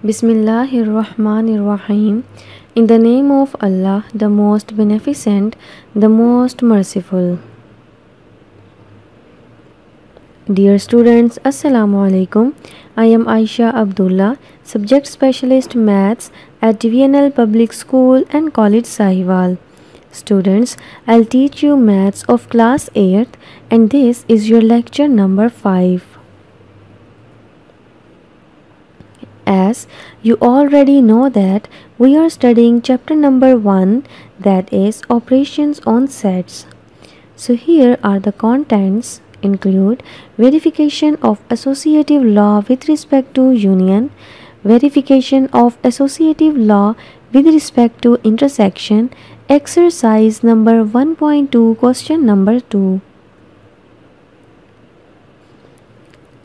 Bismillahirrahmanirrahim. In the name of Allah, the most beneficent, the most merciful. Dear students, Assalamu alaikum. I am Ayesha Abdullah, subject specialist maths at Divisional Public School and College Sahiwal. Students, I'll teach you maths of class 8th and this is your lecture number 5. You already know that we are studying chapter number 1 that is operations on sets. So here are the contents include verification of associative law with respect to union, verification of associative law with respect to intersection, exercise number 1.2 question number 2.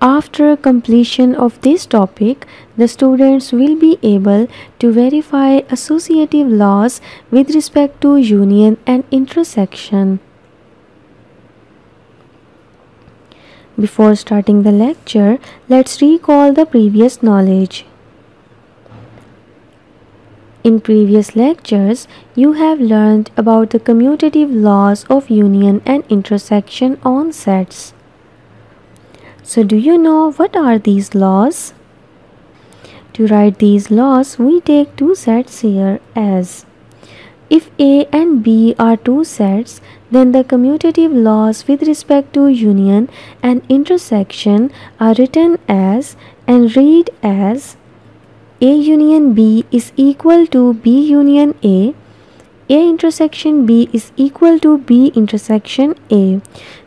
After completion of this topic, the students will be able to verify associative laws with respect to union and intersection. Before starting the lecture, let's recall the previous knowledge. In previous lectures, you have learned about the commutative laws of union and intersection on sets. So do you know what are these laws? To write these laws, we take two sets here as if A and B are two sets, then the commutative laws with respect to union and intersection are written as and read as A union B is equal to B union A, A intersection B is equal to B intersection A.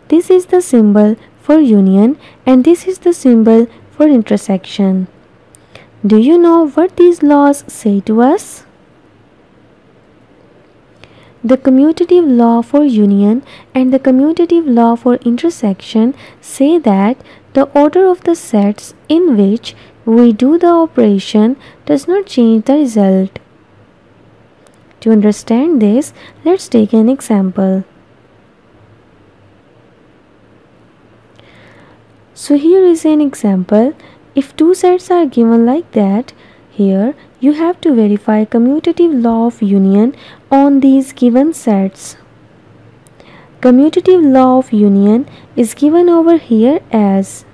This is the symbol for union and this is the symbol for intersection. Do you know what these laws say to us? The commutative law for union and the commutative law for intersection say that the order of the sets in which we do the operation does not change the result. To understand this, let's take an example. So here is an example. If two sets are given like that, here you have to verify commutative law of union on these given sets. Commutative law of union is given over here as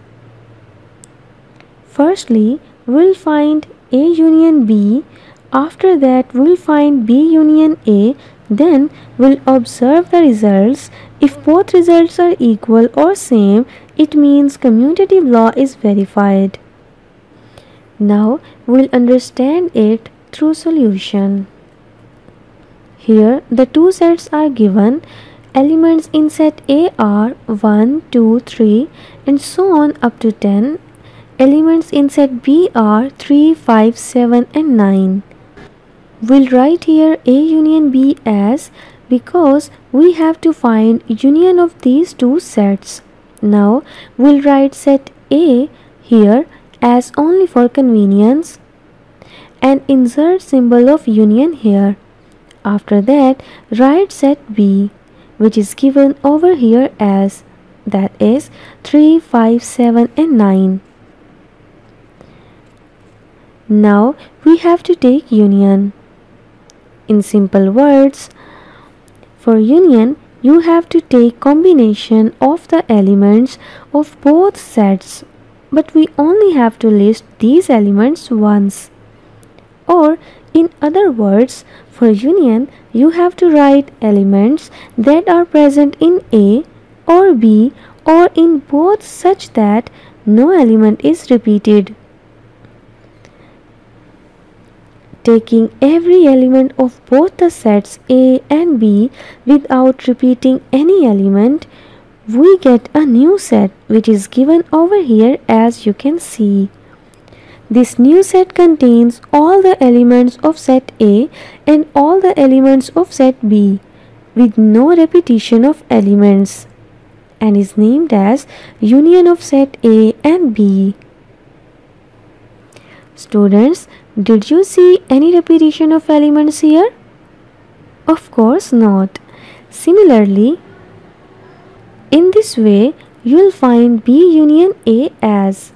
Firstly, we'll find A union B. After that, we'll find B union A. Then, we'll observe the results. If both results are equal or same, it means commutative law is verified. Now we'll understand it through solution. Here the two sets are given. Elements in set A are 1, 2, 3 and so on up to 10. Elements in set B are 3, 5, 7 and 9. We'll write here A union B as because we have to find union of these two sets. Now we'll write set A here as only for convenience and insert symbol of union here. After that write set B which is given over here as that is 3, 5, 7 and 9. Now we have to take union. In simple words, for union you have to take combination of the elements of both sets but we only have to list these elements once. Or in other words, for union you have to write elements that are present in A or B or in both such that no element is repeated. Taking every element of both the sets A and B without repeating any element, we get a new set which is given over here as you can see. This new set contains all the elements of set A and all the elements of set B with no repetition of elements and is named as union of set A and B. Students, did you see any repetition of elements here? Of course not. Similarly, in this way, you will find B union A as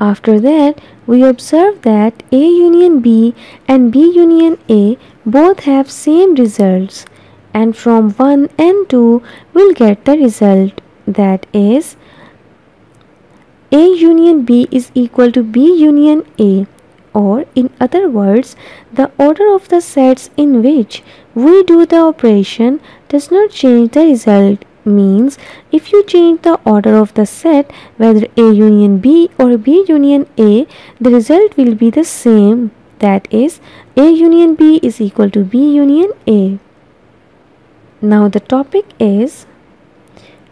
After that, we observe that A union B and B union A both have same results and from 1 and 2 we'll get the result that is A union B is equal to B union A or in other words the order of the sets in which we do the operation does not change the result means if you change the order of the set whether A union B or B union A the result will be the same that is A union B is equal to B union A. Now the topic is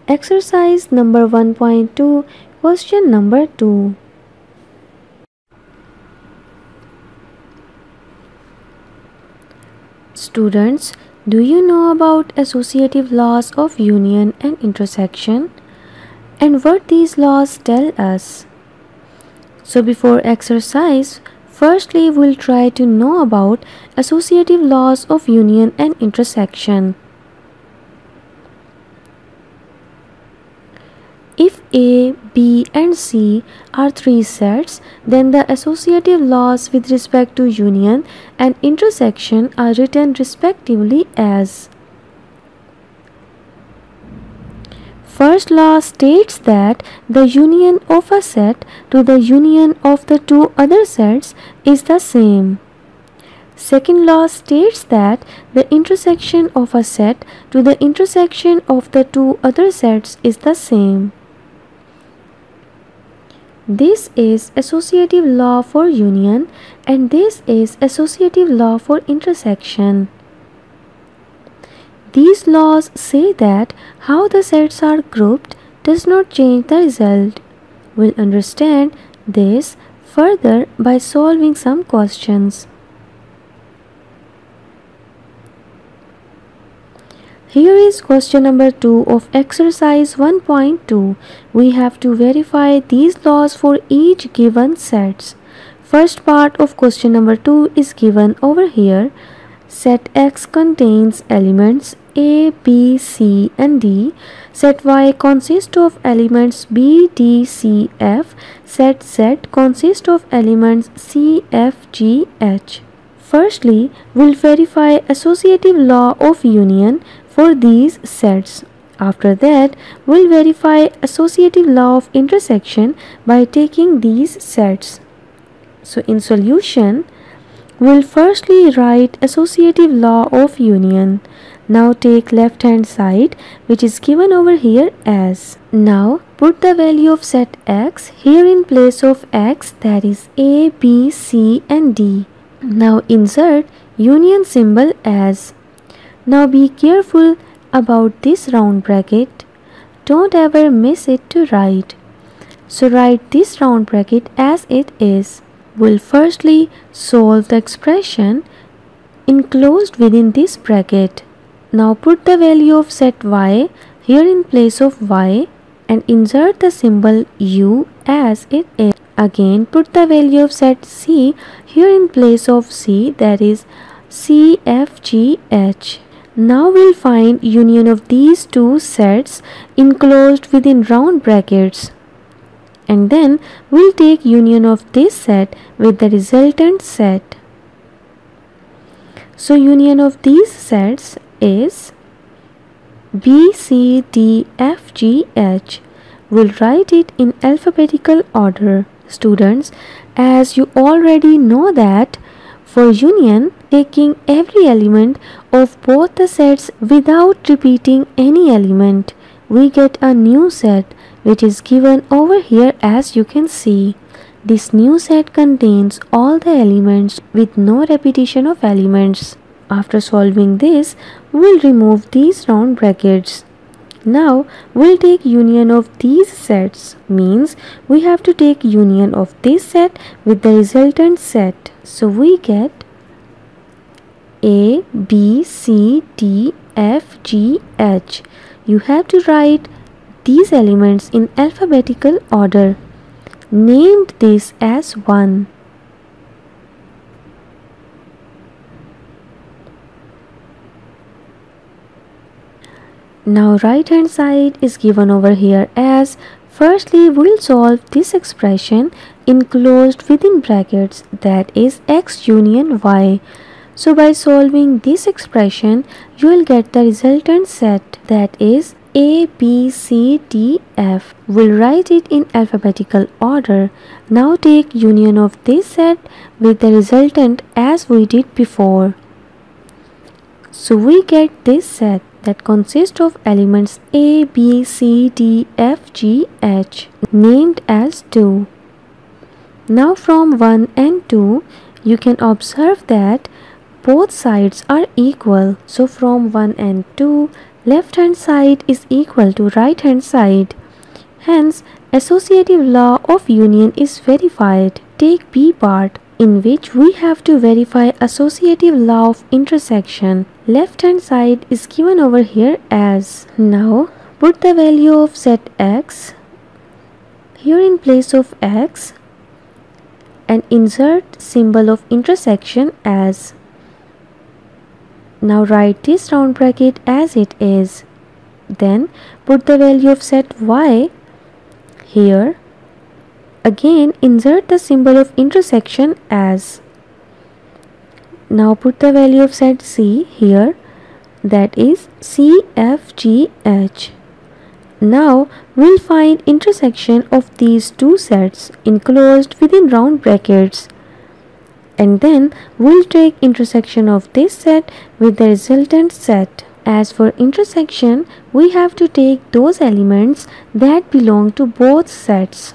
exercise number 1.2 question number 2. Students, do you know about associative laws of union and intersection and what these laws tell us? So before exercise, firstly we'll try to know about associative laws of union and intersection. If A, B and C are three sets, then the associative laws with respect to union and intersection are written respectively as First law states that the union of a set to the union of the two other sets is the same. Second law states that the intersection of a set to the intersection of the two other sets is the same. This is associative law for union and this is associative law for intersection. These laws say that how the sets are grouped does not change the result. We'll understand this further by solving some questions. Here is question number 2 of exercise 1.2. We have to verify these laws for each given sets. First part of question number 2 is given over here. Set X contains elements A, B, C and D. Set Y consists of elements B, D, C, F. Set Z consists of elements C, F, G, H. Firstly, we'll verify associative law of union for these sets. After that, we'll verify associative law of intersection by taking these sets. So in solution, we'll firstly write associative law of union. Now take left hand side which is given over here as. Now put the value of set x here in place of x that is a, b, c and d. Now insert union symbol as now be careful about this round bracket. Don't ever miss it to write. So write this round bracket as it is. We'll firstly solve the expression enclosed within this bracket. Now put the value of set y here in place of y and insert the symbol u as it is. Again put the value of set c here in place of c that is CFGH. Now we'll find union of these two sets enclosed within round brackets. And then we'll take union of this set with the resultant set. So union of these sets is B, C, D, F, G, H. We'll write it in alphabetical order. Students, as you already know that for union, taking every element of both the sets without repeating any element, we get a new set which is given over here as you can see. This new set contains all the elements with no repetition of elements. After solving this, we'll remove these round brackets. Now we'll take union of these sets means we have to take union of this set with the resultant set. So we get A, B, C, D, F, G, H. You have to write these elements in alphabetical order. Named this as 1. Now right hand side is given over here as Firstly, we'll solve this expression enclosed within brackets that is x union y. So by solving this expression, you will get the resultant set that is A, B, C, D, F. We'll write it in alphabetical order. Now take union of this set with the resultant as we did before. So we get this set that consists of elements A, B, C, D, F, G, H named as 2. Now from 1 and 2 you can observe that both sides are equal. So from 1 and 2 left hand side is equal to right hand side. Hence associative law of union is verified. Take B part in which we have to verify associative law of intersection. Left hand side is given over here as. Now put the value of set x here in place of x and insert symbol of intersection as now write this round bracket as it is. Then put the value of set y here. Again insert the symbol of intersection as. Now put the value of set c here that is CFGH. Now we'll find intersection of these two sets enclosed within round brackets and then we'll take intersection of this set with the resultant set. As for intersection, we have to take those elements that belong to both sets.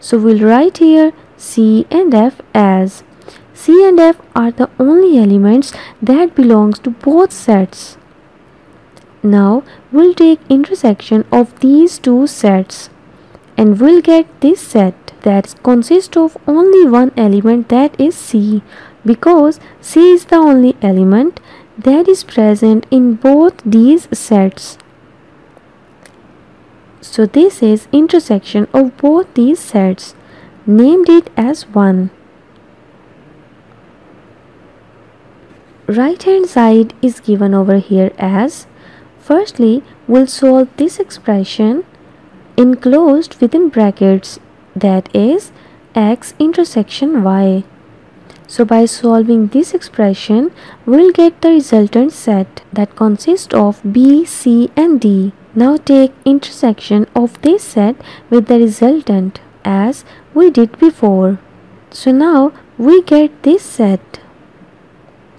So we'll write here C and F as C and F are the only elements that belongs to both sets. Now we'll take intersection of these two sets and we'll get this set that consists of only one element that is C because C is the only element that is present in both these sets. So this is intersection of both these sets. Named it as 1. Right hand side is given over here as Firstly, we'll solve this expression enclosed within brackets that is x intersection y. So by solving this expression, we'll get the resultant set that consists of B, C and D. Now take intersection of this set with the resultant as we did before. So now we get this set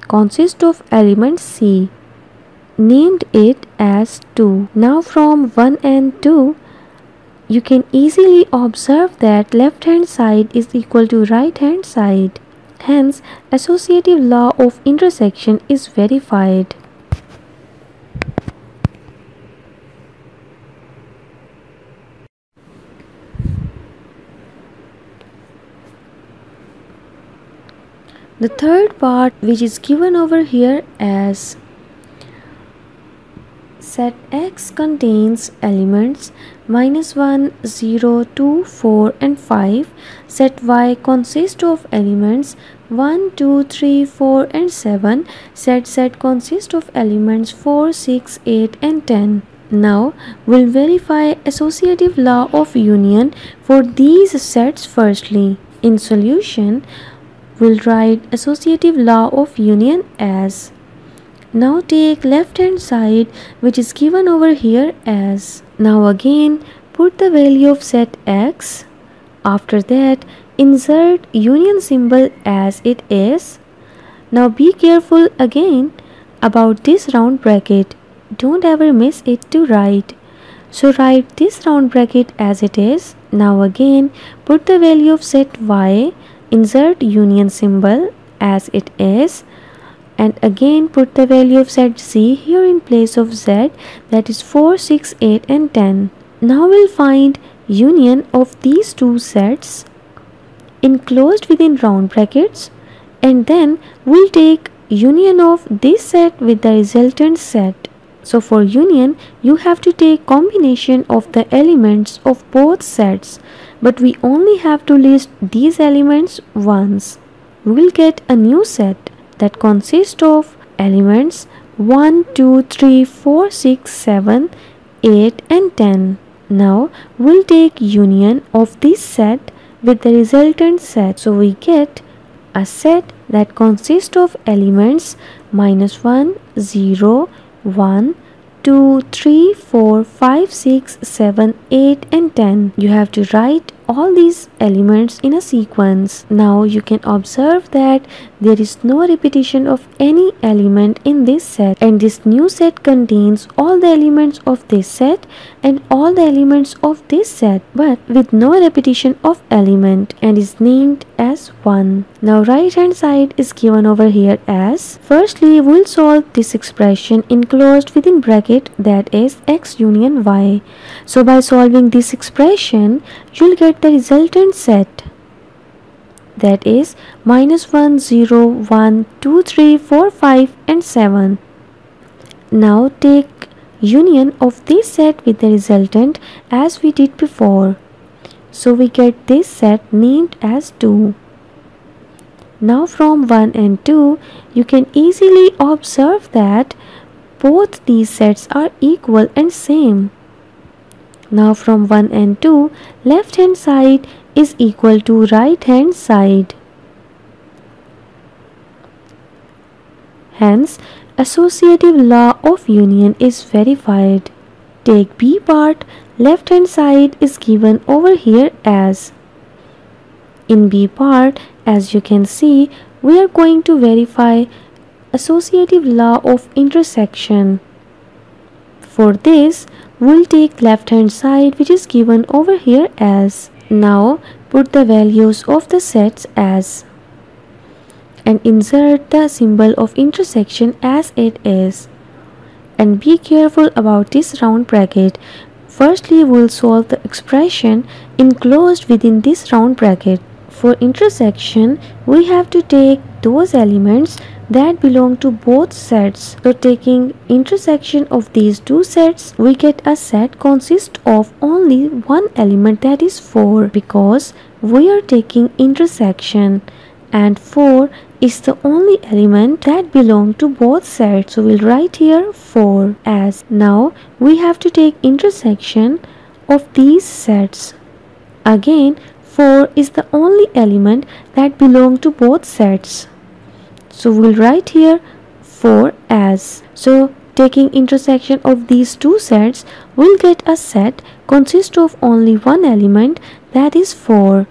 consists of element C. Named it as 2. Now from 1 and 2 you can easily observe that left hand side is equal to right hand side. Hence, associative law of intersection is verified. The third part which is given over here as set x contains elements minus 1, 0, 2, 4 and 5. Set y consists of elements 1, 2, 3, 4 and 7. Set z consists of elements 4, 6, 8 and 10. Now we'll verify associative law of union for these sets firstly. In solution, we'll write associative law of union as now take left hand side which is given over here as. Now again put the value of set x. After that insert union symbol as it is. Now be careful again about this round bracket. Don't ever miss it to write. So write this round bracket as it is. Now again put the value of set y. Insert union symbol as it is and again put the value of zc here in place of z that is 4, 6, 8 and 10. Now we'll find union of these two sets enclosed within round brackets and then we'll take union of this set with the resultant set. So for union you have to take combination of the elements of both sets but we only have to list these elements once. We'll get a new set that consists of elements 1, 2, 3, 4, 6, 7, 8 and 10. Now we'll take union of this set with the resultant set. So we get a set that consists of elements minus 1, 0, 1, 2, 3, 4, 5, 6, 7, 8 and 10. You have to write all these elements in a sequence. Now you can observe that there is no repetition of any element in this set and this new set contains all the elements of this set and all the elements of this set but with no repetition of element and is named as 1. Now right hand side is given over here as firstly we'll solve this expression enclosed within bracket that is x union y. So by solving this expression you'll get the resultant set. That is minus 1 0 1 2 3 4 5 and 7 now take union of this set with the resultant as we did before. So we get this set named as 2 now from 1 and 2 you can easily observe that both these sets are equal and same now from 1 and 2, left hand side is equal to right hand side. Hence, associative law of union is verified. Take B part, left hand side is given over here as. In B part, as you can see, we are going to verify associative law of intersection. For this, we'll take left hand side which is given over here as. Now put the values of the sets as and insert the symbol of intersection as it is. And be careful about this round bracket. Firstly, we'll solve the expression enclosed within this round bracket. For intersection, we have to take those elements that belong to both sets. So taking intersection of these two sets, we get a set consist of only one element that is 4 because we are taking intersection and 4 is the only element that belong to both sets. So we'll write here 4 as now we have to take intersection of these sets. Again 4 is the only element that belong to both sets. So we'll write here 4 as. So taking intersection of these two sets, we'll get a set consist of only one element that is 4.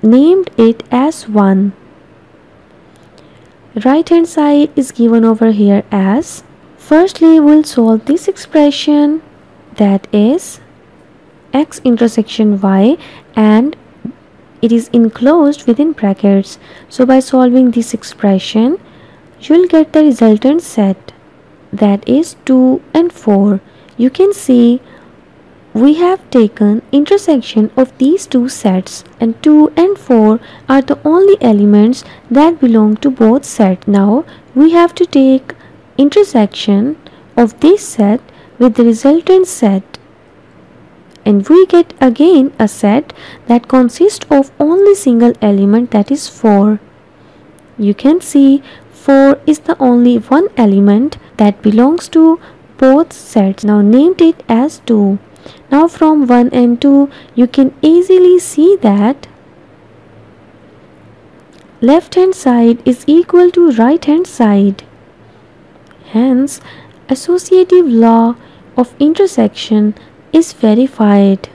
Named it as 1. Right hand side is given over here as. Firstly, we'll solve this expression that is x intersection y and it is enclosed within brackets. So by solving this expression you will get the resultant set that is 2 and 4 you can see we have taken intersection of these two sets and 2 and 4 are the only elements that belong to both sets. Now we have to take intersection of this set with the resultant set and we get again a set that consists of only single element that is 4. You can see 4 is the only one element that belongs to both sets. Now named it as 2. Now from 1 and 2 you can easily see that left hand side is equal to right hand side. Hence associative law of intersection is verified.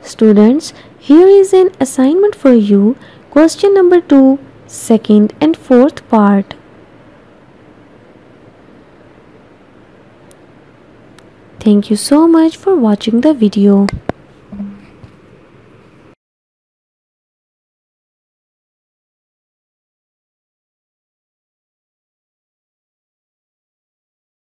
Students, here is an assignment for you. Question number 2, second and fourth part. Thank you so much for watching the video.